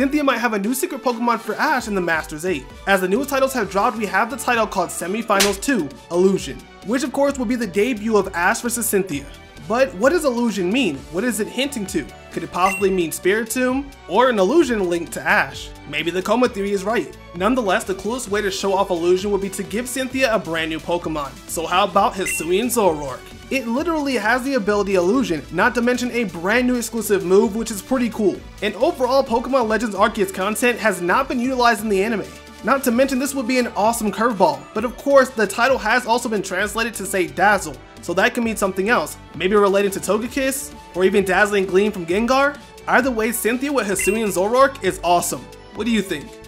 Cynthia might have a new secret Pokemon for Ash in the Masters 8. As the newest titles have dropped, we have the title called Semifinals 2, Illusion, which of course will be the debut of Ash vs Cynthia. But what does illusion mean? What is it hinting to? Could it possibly mean Spiritomb? Or an illusion linked to Ash? Maybe the coma theory is right. Nonetheless, the coolest way to show off illusion would be to give Cynthia a brand new Pokemon. So how about Hisuian Zoroark? It literally has the ability Illusion, not to mention a brand new exclusive move which is pretty cool. And overall, Pokemon Legends Arceus content has not been utilized in the anime. Not to mention this would be an awesome curveball, but of course the title has also been translated to say Dazzle, so that can mean something else, maybe relating to Togekiss, or even Dazzling Gleam from Gengar? Either way, Cynthia with Hisuian Zoroark is awesome. What do you think?